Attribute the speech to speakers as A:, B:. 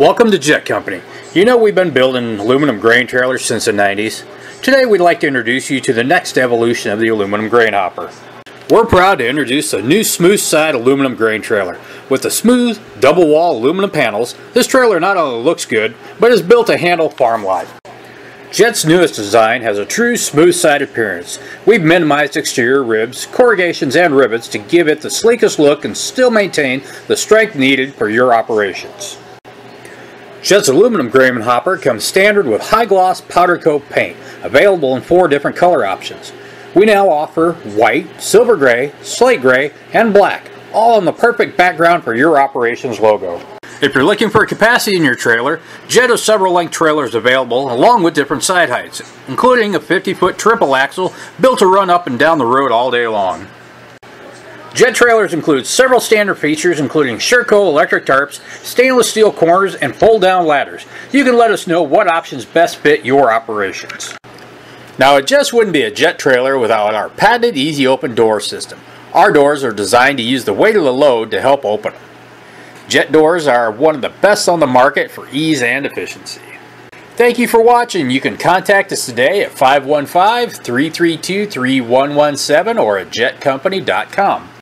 A: Welcome to Jet Company. You know we've been building aluminum grain trailers since the 90s. Today we'd like to introduce you to the next evolution of the aluminum grain hopper. We're proud to introduce a new smooth side aluminum grain trailer. With the smooth, double wall aluminum panels, this trailer not only looks good, but is built to handle farm life. Jet's newest design has a true smooth side appearance. We've minimized exterior ribs, corrugations, and rivets to give it the sleekest look and still maintain the strength needed for your operations. Jet's aluminum grain hopper comes standard with high gloss powder coat paint, available in four different color options. We now offer white, silver gray, slate gray, and black, all on the perfect background for your operations logo. If you're looking for capacity in your trailer, Jet has several length trailers available along with different side heights, including a 50 foot triple axle built to run up and down the road all day long. Jet trailers include several standard features including Shur-Co electric tarps, stainless steel corners, and fold-down ladders. You can let us know what options best fit your operations. Now it just wouldn't be a Jet trailer without our patented easy open door system. Our doors are designed to use the weight of the load to help open them. Jet doors are one of the best on the market for ease and efficiency. Thank you for watching. You can contact us today at 515-332-3117 or at jetcompany.com.